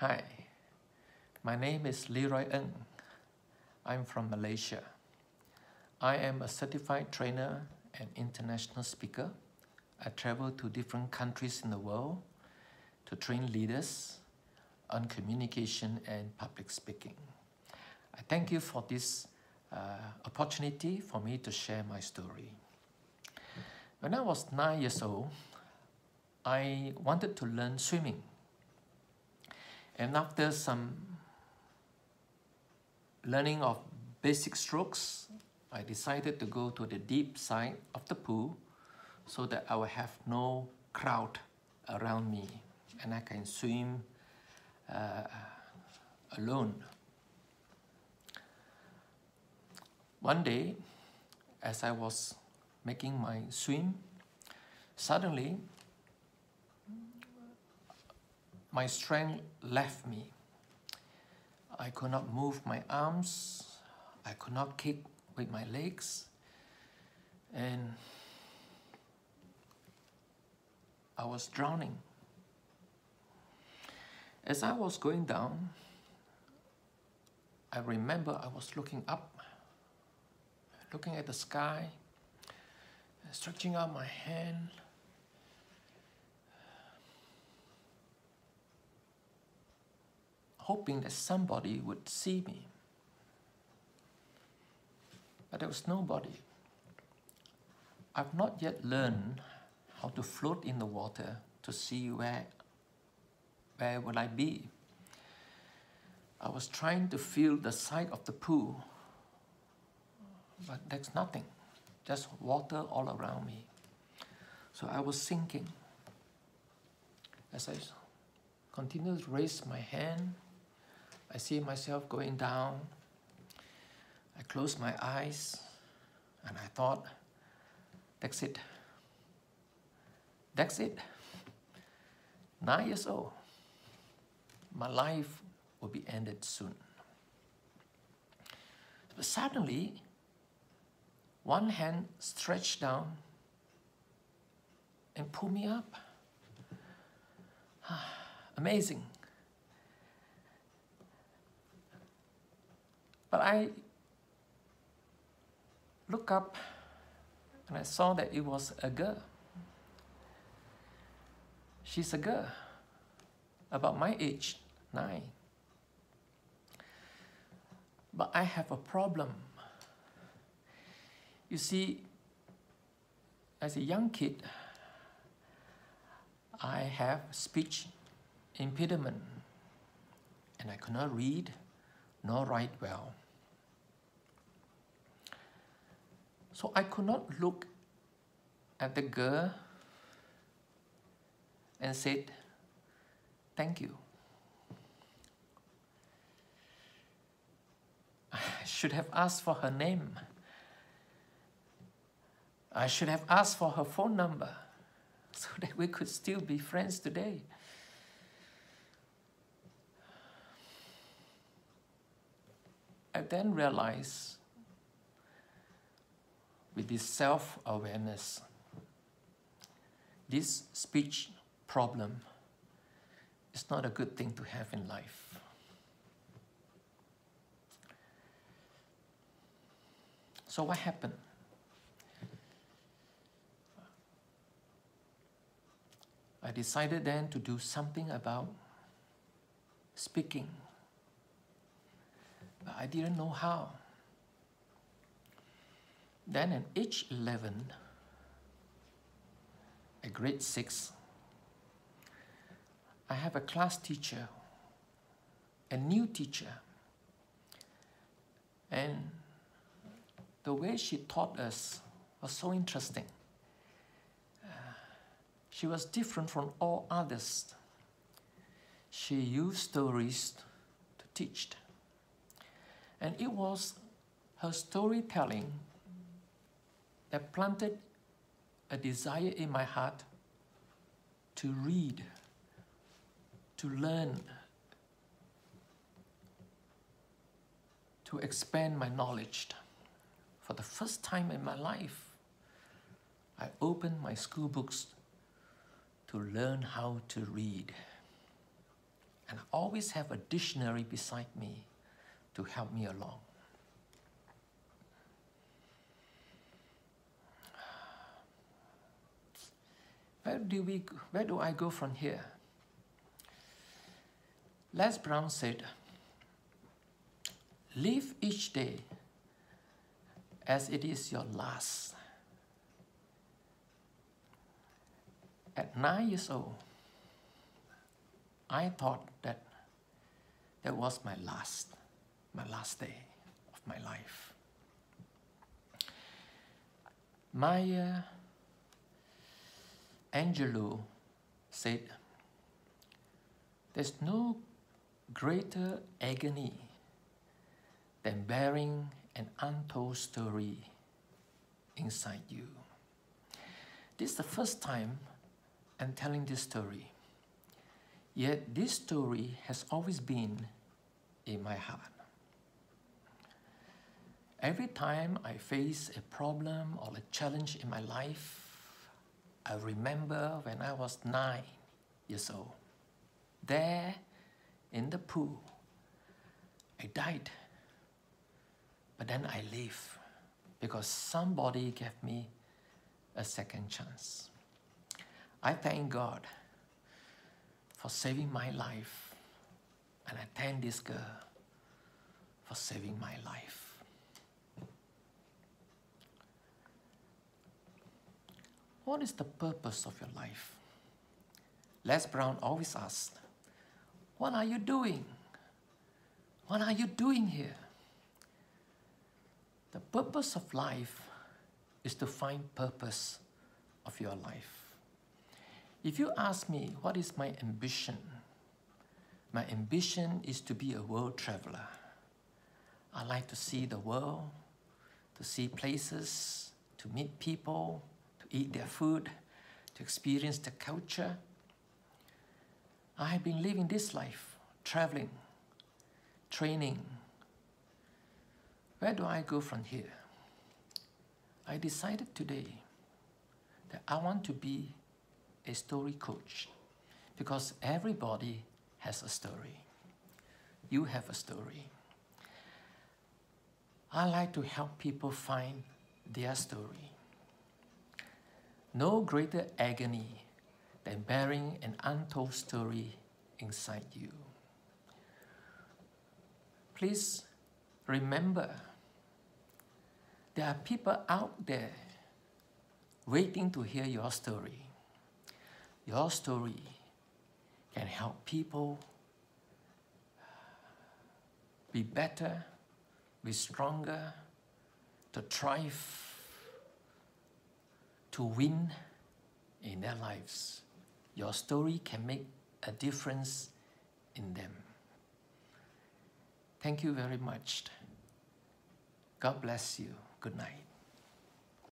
Hi, my name is Leroy Ng. I'm from Malaysia. I am a certified trainer and international speaker. I travel to different countries in the world to train leaders on communication and public speaking. I thank you for this uh, opportunity for me to share my story. When I was nine years old, I wanted to learn swimming. And after some learning of basic strokes, I decided to go to the deep side of the pool so that I will have no crowd around me and I can swim uh, alone. One day, as I was making my swim, suddenly my strength left me. I could not move my arms, I could not kick with my legs, and I was drowning. As I was going down, I remember I was looking up, looking at the sky, stretching out my hand hoping that somebody would see me. But there was nobody. I've not yet learned how to float in the water to see where, where will I be. I was trying to feel the side of the pool, but there's nothing, just water all around me. So I was sinking. As I continued to raise my hand, I see myself going down. I closed my eyes and I thought, that's it. That's it. Nine years old. My life will be ended soon. But suddenly, one hand stretched down and pulled me up. Amazing. But I looked up and I saw that it was a girl. She's a girl, about my age, nine. But I have a problem. You see, as a young kid, I have speech impediment and I could not read nor write well. So I could not look at the girl and said, thank you. I should have asked for her name. I should have asked for her phone number so that we could still be friends today. I then realized with this self awareness, this speech problem is not a good thing to have in life. So, what happened? I decided then to do something about speaking, I didn't know how. Then at age 11, at grade 6, I have a class teacher, a new teacher. And the way she taught us was so interesting. Uh, she was different from all others. She used stories to teach. And it was her storytelling that planted a desire in my heart to read, to learn, to expand my knowledge. For the first time in my life, I opened my school books to learn how to read. And I always have a dictionary beside me to help me along. Where do, we, where do I go from here? Les Brown said, Live each day as it is your last. At nine years old, I thought that that was my last, my last day of my life. Maya uh, Angelou said, There's no greater agony than bearing an untold story inside you. This is the first time I'm telling this story. Yet this story has always been in my heart. Every time I face a problem or a challenge in my life, I remember when I was nine years old. There in the pool, I died but then I live because somebody gave me a second chance. I thank God for saving my life, and I thank this girl for saving my life. What is the purpose of your life? Les Brown always asked, What are you doing? What are you doing here? The purpose of life is to find purpose of your life. If you ask me what is my ambition, my ambition is to be a world traveler. I like to see the world, to see places, to meet people, eat their food, to experience the culture. I have been living this life, traveling, training, where do I go from here? I decided today that I want to be a story coach because everybody has a story. You have a story. I like to help people find their story. No greater agony than bearing an untold story inside you. Please remember there are people out there waiting to hear your story. Your story can help people be better, be stronger, to thrive, to win in their lives. Your story can make a difference in them. Thank you very much. God bless you. Good night.